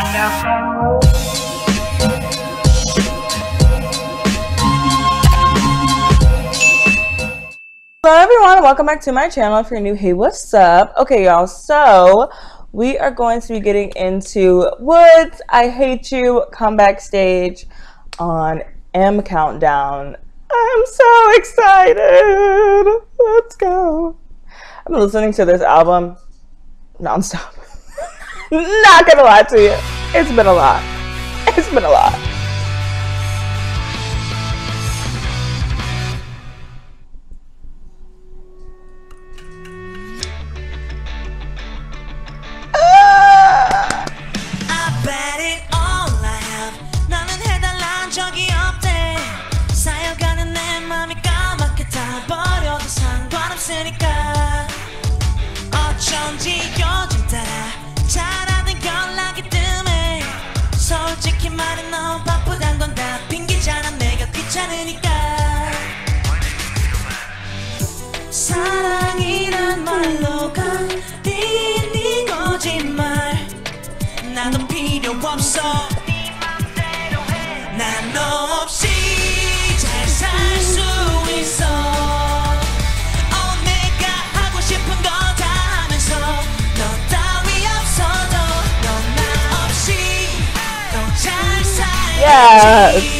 Hello everyone, welcome back to my channel. If you're new, hey, what's up? Okay, y'all, so we are going to be getting into WOODZ, I Hate You, comeback stage on M Countdown. I'm so excited. Let's go. I've been listening to this album nonstop. Not gonna lie to you. It's been a lot. It's been a lot. 사랑이란 말로가 네 거짓말. 나도 필요 없어. 난너 없이 잘 살 수 있어. 어 내가 하고 싶은 거 다 하면서 너 따위 없어도 넌나 없이 더잘 살겠지 Yes.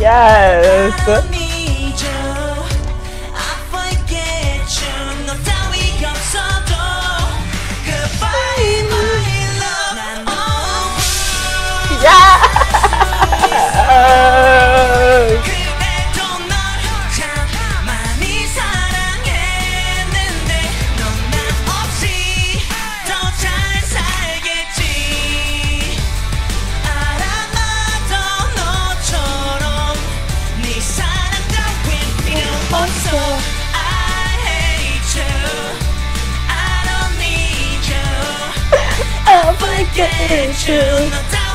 yes. Forget you.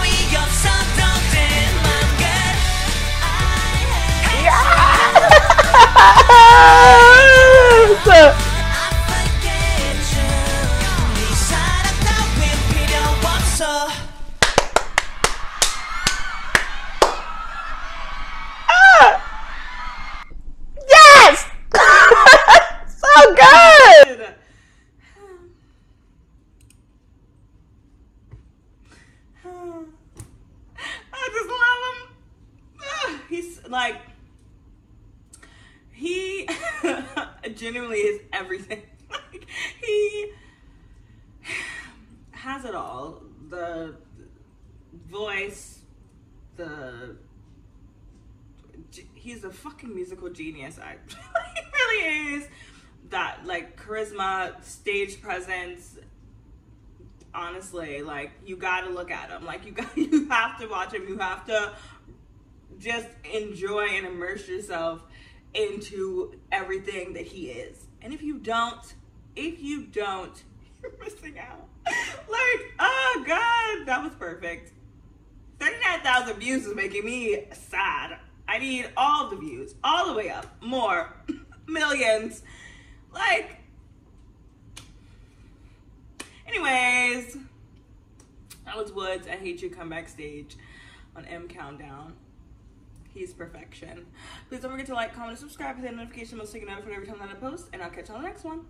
He genuinely is everything. Like he has it all. The voice, the he's a fucking musical genius. I he really is. That like charisma, stage presence, honestly, like you gotta look at him. Like you got you have to watch him. You have to just enjoy and immerse yourself into everything that he is. And if you don't, if you don't, you're missing out. Like, oh god, that was perfect. 39,000 views is making me sad. I need all the views, all the way up, more, millions. Like, anyways, That was WOODZ. I hate you. Comeback stage on M Countdown. He's perfection. Please don't forget to like, comment, and subscribe. Hit the notification bell so you get notified every time that I post. And I'll catch you on the next one.